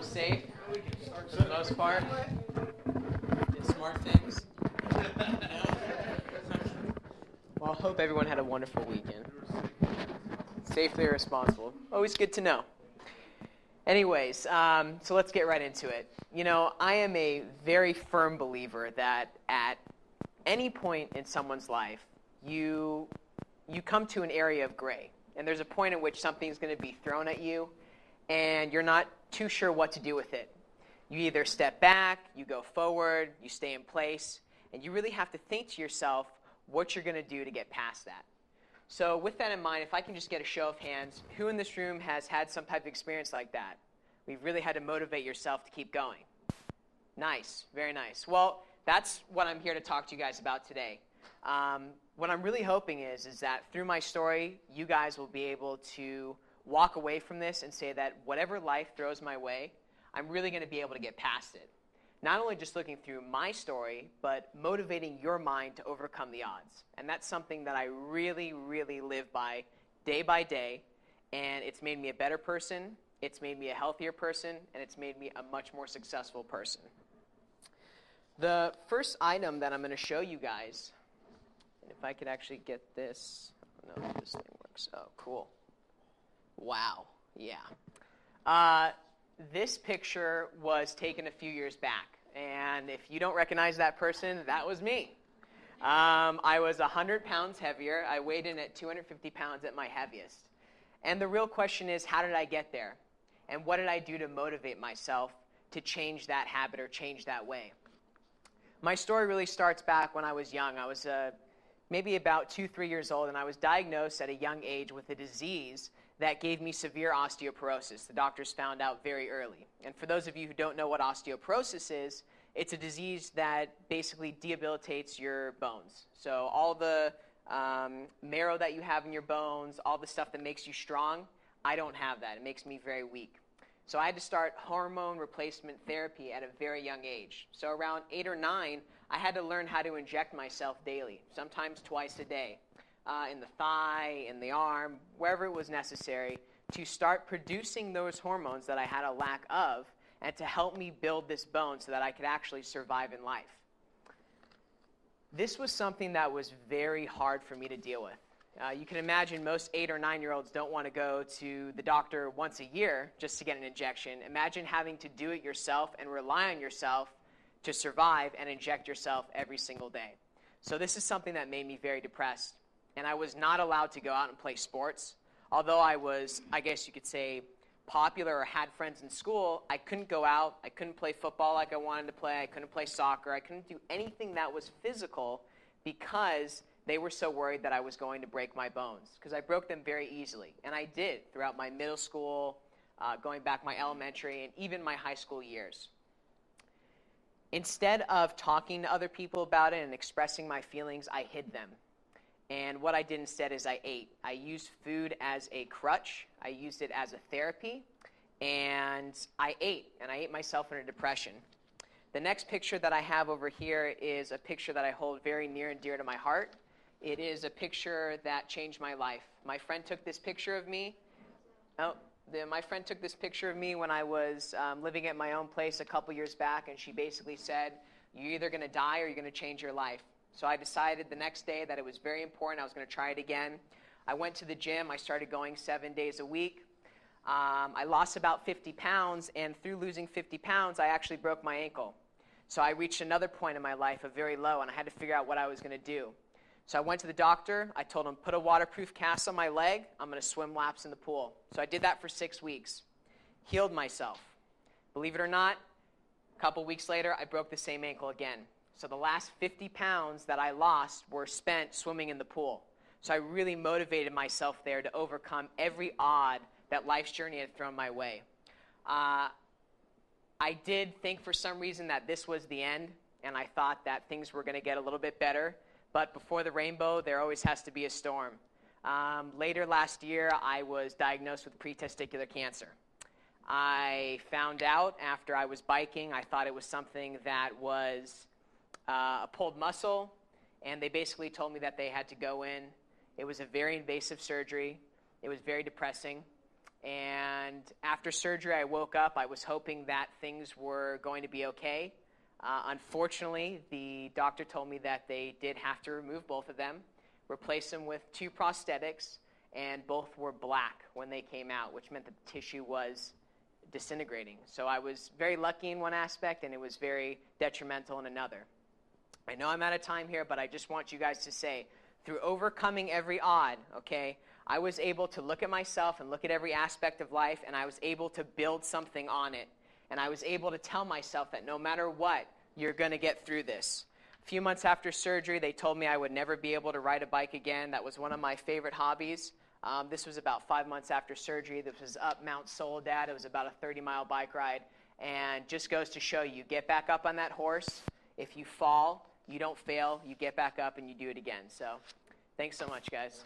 was safe for the most part. Did smart things. well, I hope everyone had a wonderful weekend. Safely responsible. Always good to know. Anyways, um, so let's get right into it. You know, I am a very firm believer that at any point in someone's life, you you come to an area of gray, and there's a point at which something's going to be thrown at you, and you're not too sure what to do with it. You either step back, you go forward, you stay in place, and you really have to think to yourself what you're going to do to get past that. So, with that in mind, if I can just get a show of hands, who in this room has had some type of experience like that? We've really had to motivate yourself to keep going. Nice, very nice. Well, that's what I'm here to talk to you guys about today. Um, what I'm really hoping is, is that through my story, you guys will be able to walk away from this and say that whatever life throws my way, I'm really going to be able to get past it. Not only just looking through my story, but motivating your mind to overcome the odds. And that's something that I really, really live by day by day. And it's made me a better person, it's made me a healthier person, and it's made me a much more successful person. The first item that I'm going to show you guys, and if I could actually get this, I don't know if this thing works. Oh, cool. Wow. Yeah. Uh, this picture was taken a few years back. And if you don't recognize that person, that was me. Um, I was 100 pounds heavier. I weighed in at 250 pounds at my heaviest. And the real question is how did I get there? And what did I do to motivate myself to change that habit or change that way? My story really starts back when I was young. I was uh, maybe about two, three years old, and I was diagnosed at a young age with a disease that gave me severe osteoporosis. The doctors found out very early. And for those of you who don't know what osteoporosis is, it's a disease that basically debilitates your bones. So, all the um, marrow that you have in your bones, all the stuff that makes you strong, I don't have that. It makes me very weak. So, I had to start hormone replacement therapy at a very young age. So, around eight or nine, I had to learn how to inject myself daily, sometimes twice a day uh, in the thigh, in the arm, wherever it was necessary, to start producing those hormones that I had a lack of and to help me build this bone so that I could actually survive in life. This was something that was very hard for me to deal with. Uh, you can imagine most eight or nine year olds don't want to go to the doctor once a year just to get an injection. Imagine having to do it yourself and rely on yourself to survive and inject yourself every single day. So, this is something that made me very depressed and I was not allowed to go out and play sports. Although I was, I guess you could say, popular or had friends in school, I couldn't go out. I couldn't play football like I wanted to play. I couldn't play soccer. I couldn't do anything that was physical because they were so worried that I was going to break my bones. Because I broke them very easily. And I did throughout my middle school, uh, going back my elementary, and even my high school years. Instead of talking to other people about it and expressing my feelings, I hid them. And what I did instead is I ate. I used food as a crutch, I used it as a therapy, and I ate, and I ate myself into depression. The next picture that I have over here is a picture that I hold very near and dear to my heart. It is a picture that changed my life. My friend took this picture of me. Oh, the, my friend took this picture of me when I was um, living at my own place a couple years back, and she basically said, You're either going to die or you're going to change your life. So I decided the next day that it was very important. I was going to try it again. I went to the gym. I started going seven days a week. Um, I lost about 50 pounds, and through losing 50 pounds, I actually broke my ankle. So I reached another point in my life of very low, and I had to figure out what I was going to do. So I went to the doctor. I told him, put a waterproof cast on my leg. I'm going to swim laps in the pool. So I did that for six weeks. Healed myself. Believe it or not, a couple weeks later, I broke the same ankle again. So the last 50 pounds that I lost were spent swimming in the pool. So I really motivated myself there to overcome every odd that life's journey had thrown my way. Uh, I did think for some reason that this was the end, and I thought that things were going to get a little bit better. But before the rainbow, there always has to be a storm. Um, later last year, I was diagnosed with pretesticular cancer. I found out after I was biking, I thought it was something that was uh, a pulled muscle, and they basically told me that they had to go in. It was a very invasive surgery. It was very depressing. And after surgery, I woke up. I was hoping that things were going to be okay. Uh, unfortunately, the doctor told me that they did have to remove both of them, replace them with two prosthetics, and both were black when they came out, which meant that the tissue was disintegrating. So I was very lucky in one aspect, and it was very detrimental in another. I know I'm out of time here, but I just want you guys to say, through overcoming every odd, okay, I was able to look at myself and look at every aspect of life, and I was able to build something on it and I was able to tell myself that no matter what, you're going to get through this. A few months after surgery, they told me I would never be able to ride a bike again. That was one of my favorite hobbies. Um, this was about five months after surgery. This was up Mount Soledad. It was about a 30 mile bike ride. And just goes to show you get back up on that horse. If you fall, you don't fail. You get back up and you do it again. So thanks so much, guys.